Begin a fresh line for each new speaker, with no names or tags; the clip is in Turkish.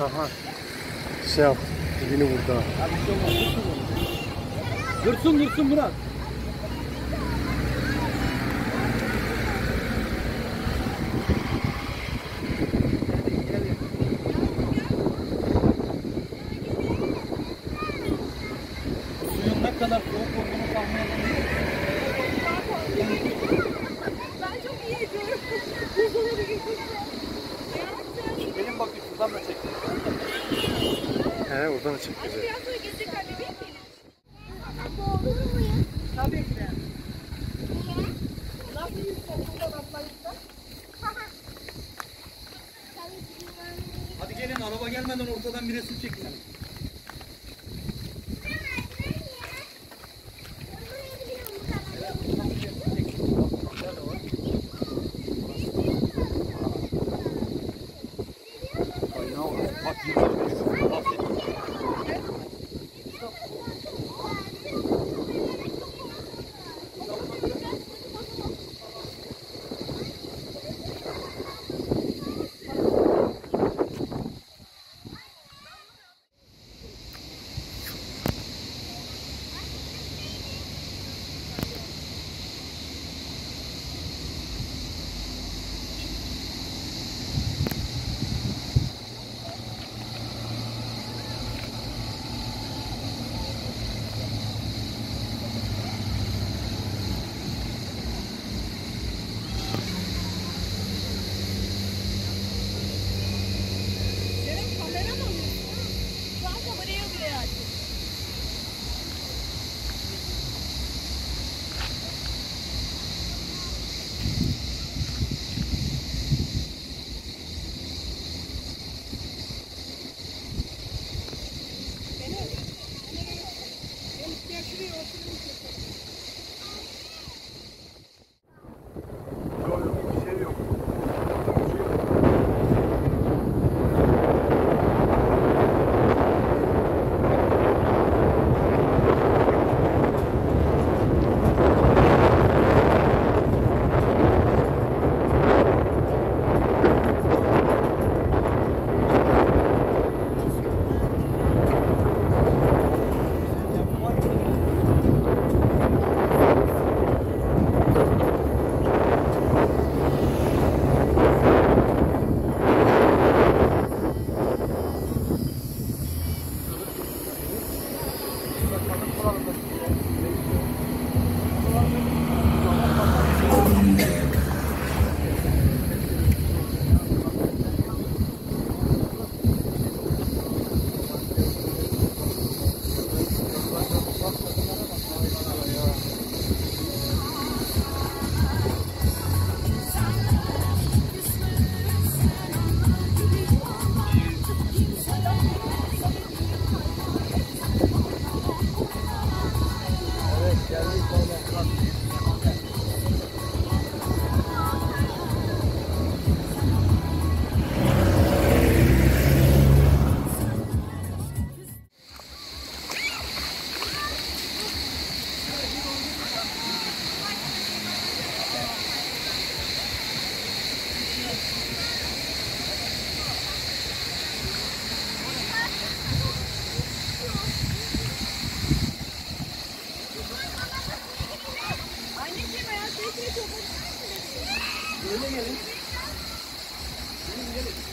Aha. Şey yap. Dibini vurdu
şey. Dursun dursun Murat.
oradan
açıp
güzel.
Tabii ki de. Nasıl
yüksek?
Hadi gelin araba gelmeden ortadan bir resim çekin. Bak Öyle gelin. Gelin gelin.